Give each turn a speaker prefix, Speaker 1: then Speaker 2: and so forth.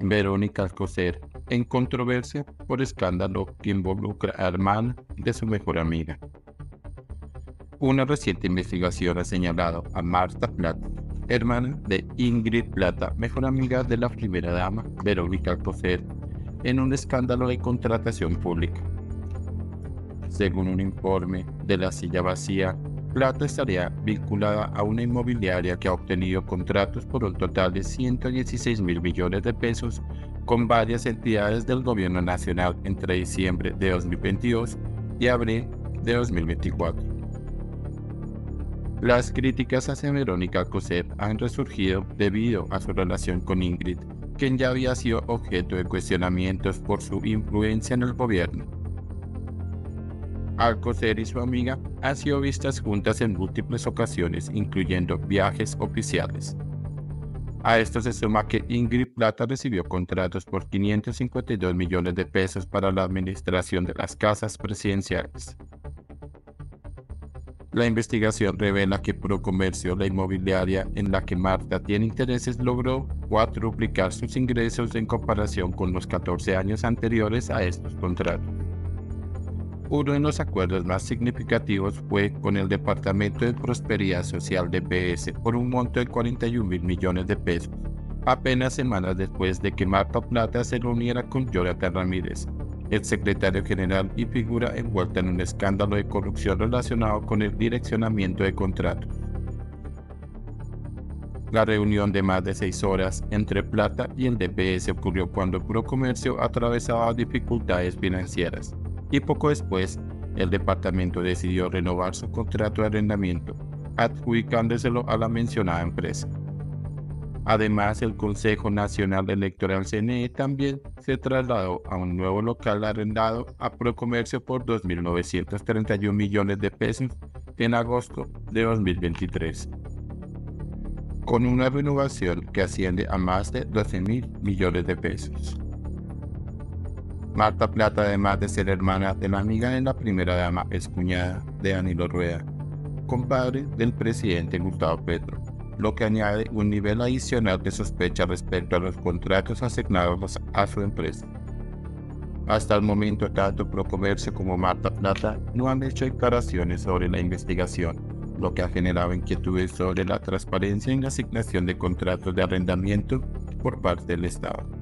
Speaker 1: Verónica Alcocer en controversia por escándalo que involucra a hermana de su mejor amiga. Una reciente investigación ha señalado a Marta Plata, hermana de Ingrid Plata, mejor amiga de la primera dama, Verónica Alcocer, en un escándalo de contratación pública. Según un informe de la silla vacía, Plata estaría vinculada a una inmobiliaria que ha obtenido contratos por un total de 116 mil millones de pesos con varias entidades del gobierno nacional entre diciembre de 2022 y abril de 2024. Las críticas hacia Verónica Coser han resurgido debido a su relación con Ingrid, quien ya había sido objeto de cuestionamientos por su influencia en el gobierno. Alcocer y su amiga han sido vistas juntas en múltiples ocasiones, incluyendo viajes oficiales. A esto se suma que Ingrid Plata recibió contratos por 552 millones de pesos para la administración de las casas presidenciales. La investigación revela que Procomercio, la inmobiliaria en la que Marta tiene intereses, logró cuadruplicar sus ingresos en comparación con los 14 años anteriores a estos contratos. Uno de los acuerdos más significativos fue con el Departamento de Prosperidad Social de por un monto de 41 mil millones de pesos, apenas semanas después de que Marta Plata se reuniera con Jonathan Ramírez, el secretario general y figura envuelta en un escándalo de corrupción relacionado con el direccionamiento de contratos. La reunión de más de seis horas entre Plata y el DPS ocurrió cuando Procomercio atravesaba dificultades financieras y poco después el departamento decidió renovar su contrato de arrendamiento, adjudicándoselo a la mencionada empresa. Además, el Consejo Nacional Electoral CNE también se trasladó a un nuevo local arrendado a Procomercio por 2.931 millones de pesos en agosto de 2023, con una renovación que asciende a más de 12.000 millones de pesos. Marta Plata, además de ser hermana de la amiga de la primera dama, es cuñada de Danilo Rueda, compadre del presidente Gustavo Petro, lo que añade un nivel adicional de sospecha respecto a los contratos asignados a su empresa. Hasta el momento, tanto Procomercio como Marta Plata no han hecho declaraciones sobre la investigación, lo que ha generado inquietudes sobre la transparencia en la asignación de contratos de arrendamiento por parte del Estado.